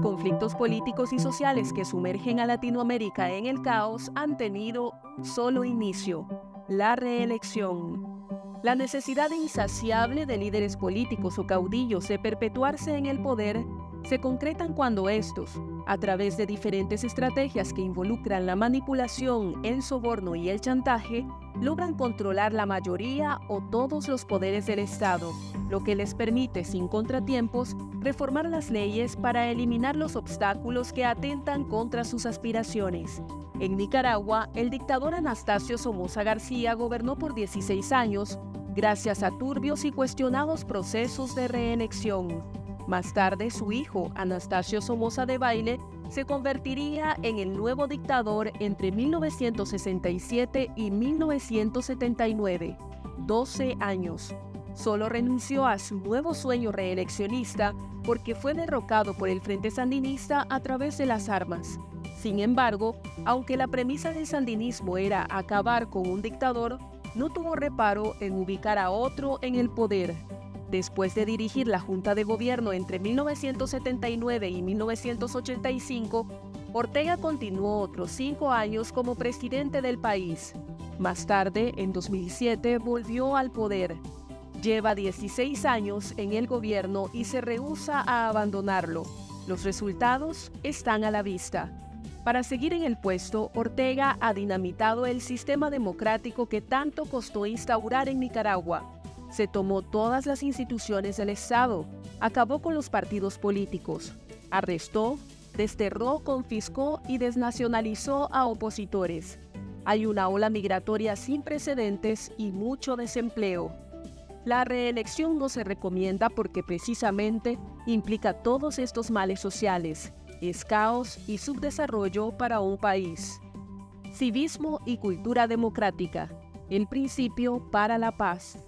conflictos políticos y sociales que sumergen a Latinoamérica en el caos han tenido solo inicio, la reelección. La necesidad insaciable de líderes políticos o caudillos de perpetuarse en el poder se concretan cuando estos, a través de diferentes estrategias que involucran la manipulación, el soborno y el chantaje, logran controlar la mayoría o todos los poderes del Estado, lo que les permite, sin contratiempos, reformar las leyes para eliminar los obstáculos que atentan contra sus aspiraciones. En Nicaragua, el dictador Anastasio Somoza García gobernó por 16 años gracias a turbios y cuestionados procesos de reelección. Más tarde, su hijo, Anastasio Somoza de Baile, se convertiría en el nuevo dictador entre 1967 y 1979, 12 años. Solo renunció a su nuevo sueño reeleccionista porque fue derrocado por el Frente Sandinista a través de las armas. Sin embargo, aunque la premisa del sandinismo era acabar con un dictador, no tuvo reparo en ubicar a otro en el poder, Después de dirigir la Junta de Gobierno entre 1979 y 1985, Ortega continuó otros cinco años como presidente del país. Más tarde, en 2007, volvió al poder. Lleva 16 años en el gobierno y se rehúsa a abandonarlo. Los resultados están a la vista. Para seguir en el puesto, Ortega ha dinamitado el sistema democrático que tanto costó instaurar en Nicaragua se tomó todas las instituciones del Estado, acabó con los partidos políticos, arrestó, desterró, confiscó y desnacionalizó a opositores. Hay una ola migratoria sin precedentes y mucho desempleo. La reelección no se recomienda porque precisamente implica todos estos males sociales, es caos y subdesarrollo para un país. Civismo y cultura democrática, el principio para la paz.